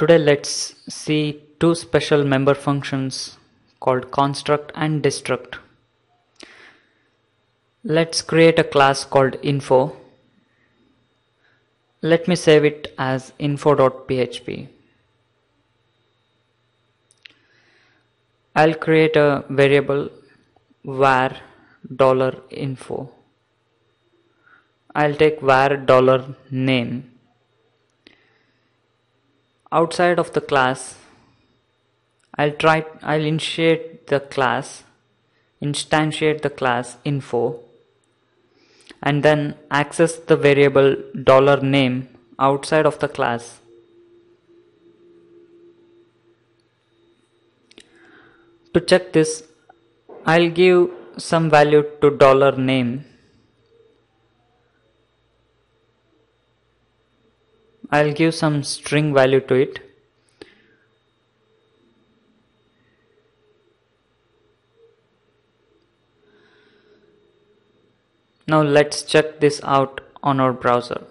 Today let's see two special member functions called construct and destruct. Let's create a class called info. Let me save it as info.php. I'll create a variable var dollar $info. I'll take var dollar $name outside of the class I'll try I'll initiate the class instantiate the class info and then access the variable dollar $name outside of the class. To check this I'll give some value to dollar $name I'll give some string value to it. Now let's check this out on our browser.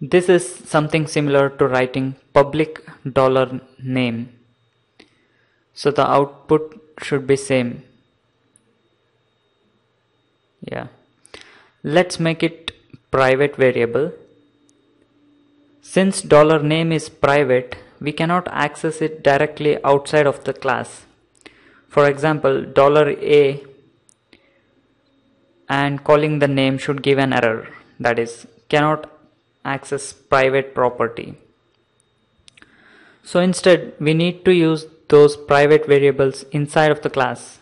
This is something similar to writing public dollar $name. So the output should be same. Yeah. Let's make it private variable since dollar $name is private, we cannot access it directly outside of the class. For example, dollar $a and calling the name should give an error that is cannot access private property. So instead we need to use those private variables inside of the class.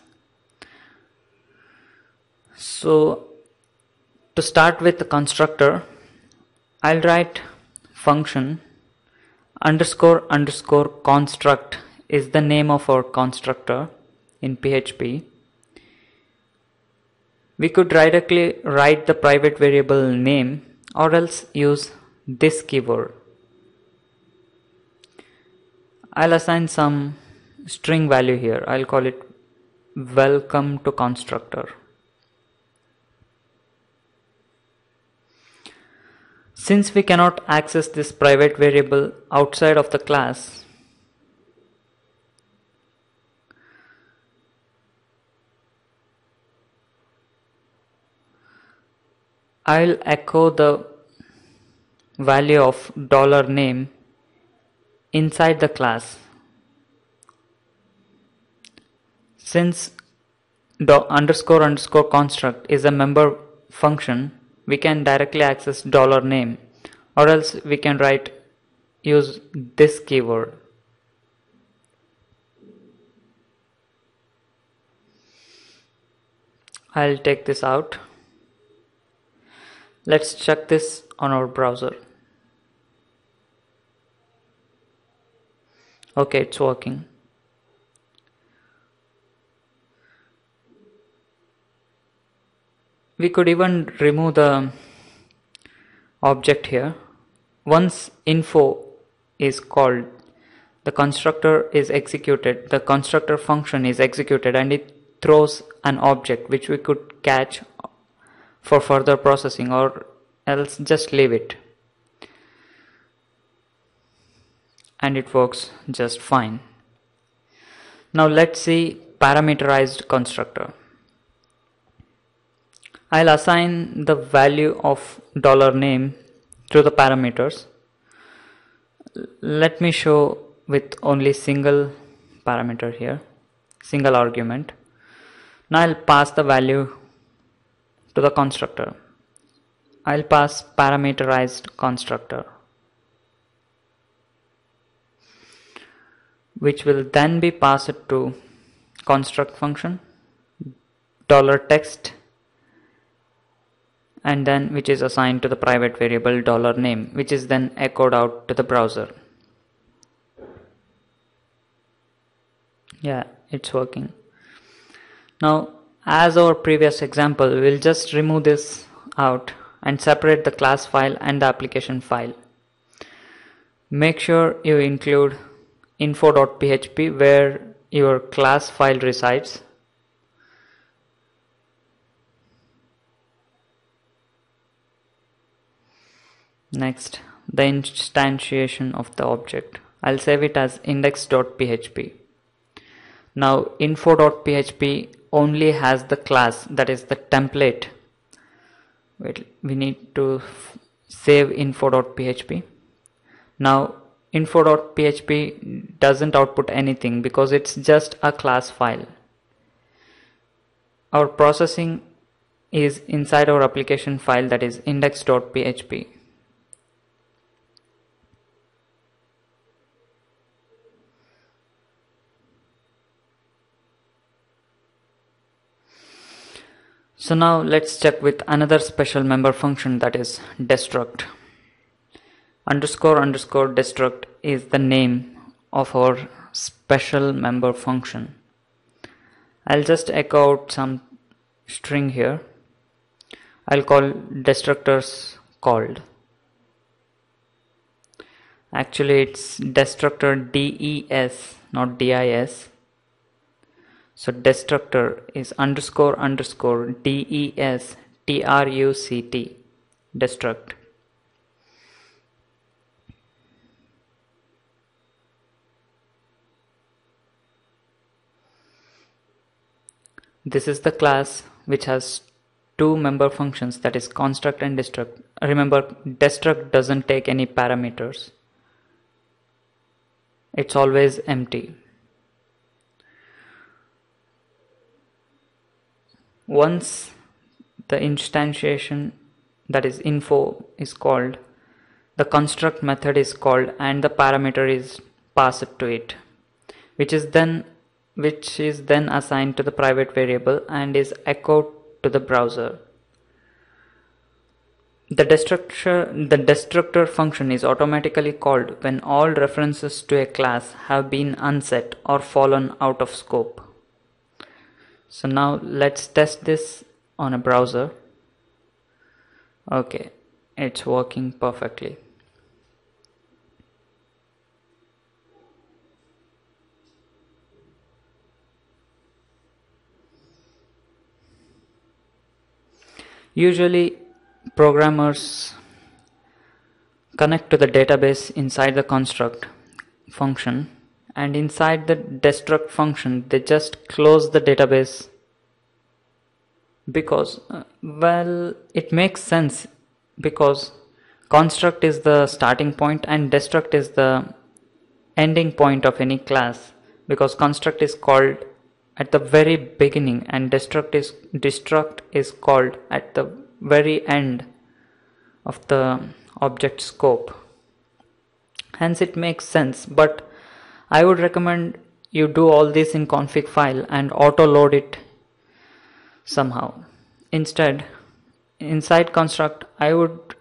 So to start with the constructor, I'll write function underscore underscore construct is the name of our constructor in PHP. We could directly write the private variable name or else use this keyword. I'll assign some string value here. I'll call it welcome to constructor. Since we cannot access this private variable outside of the class, I'll echo the value of dollar $name inside the class. Since underscore underscore construct is a member function, we can directly access dollar $name or else we can write use this keyword. I'll take this out. Let's check this on our browser. Okay it's working we could even remove the object here. Once info is called the constructor is executed the constructor function is executed and it throws an object which we could catch for further processing or else just leave it. And it works just fine. Now let's see parameterized constructor I'll assign the value of dollar $name to the parameters. Let me show with only single parameter here, single argument. Now I'll pass the value to the constructor. I'll pass parameterized constructor which will then be passed to construct function dollar text and then which is assigned to the private variable dollar $name which is then echoed out to the browser. Yeah it's working. Now as our previous example we'll just remove this out and separate the class file and the application file. Make sure you include info.php where your class file resides next the instantiation of the object. I'll save it as index.php. Now info.php only has the class that is the template. Wait, we need to save info.php. Now info.php doesn't output anything because it's just a class file. Our processing is inside our application file that is index.php. So now let's check with another special member function that is destruct. Underscore underscore destruct is the name of our special member function. I'll just echo out some string here. I'll call destructors called. Actually it's destructor DES not DIS so destructor is underscore underscore des truct destruct. This is the class which has two member functions that is construct and destruct. Remember destruct doesn't take any parameters. It's always empty. Once the instantiation that is info is called the construct method is called and the parameter is passed to it which is then which is then assigned to the private variable and is echoed to the browser. The destructor the destructor function is automatically called when all references to a class have been unset or fallen out of scope so now let's test this on a browser. Okay it's working perfectly. Usually programmers connect to the database inside the construct function and inside the destruct function they just close the database. Because uh, well it makes sense because construct is the starting point and destruct is the ending point of any class because construct is called at the very beginning and destruct is destruct is called at the very end of the object scope. Hence it makes sense but I would recommend you do all this in config file and auto load it somehow. Instead, inside construct, I would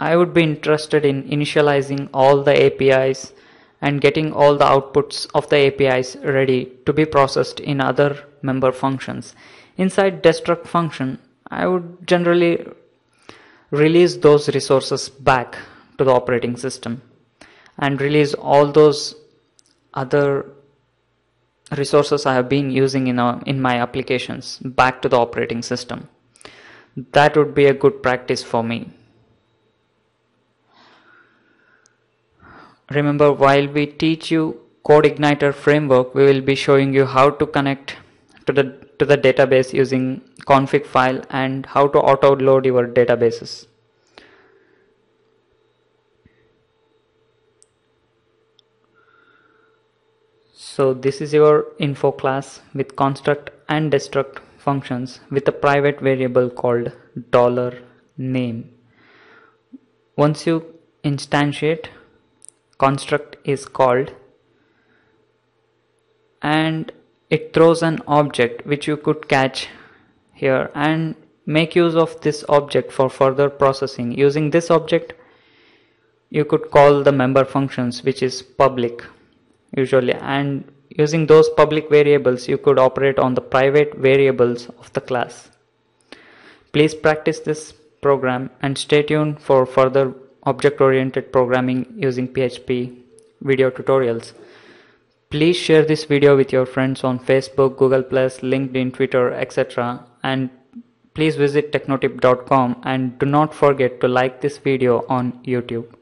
I would be interested in initializing all the APIs and getting all the outputs of the APIs ready to be processed in other member functions. Inside destruct function, I would generally release those resources back to the operating system and release all those other resources I have been using in, a, in my applications back to the operating system. That would be a good practice for me. Remember while we teach you CodeIgniter framework we will be showing you how to connect to the to the database using config file and how to auto load your databases. So this is your info class with construct and destruct functions with a private variable called dollar $name. Once you instantiate, construct is called and it throws an object which you could catch here and make use of this object for further processing. Using this object, you could call the member functions which is public usually and using those public variables you could operate on the private variables of the class. Please practice this program and stay tuned for further object-oriented programming using PHP video tutorials. Please share this video with your friends on Facebook, Google+, LinkedIn, Twitter, etc. and please visit technotip.com and do not forget to like this video on YouTube.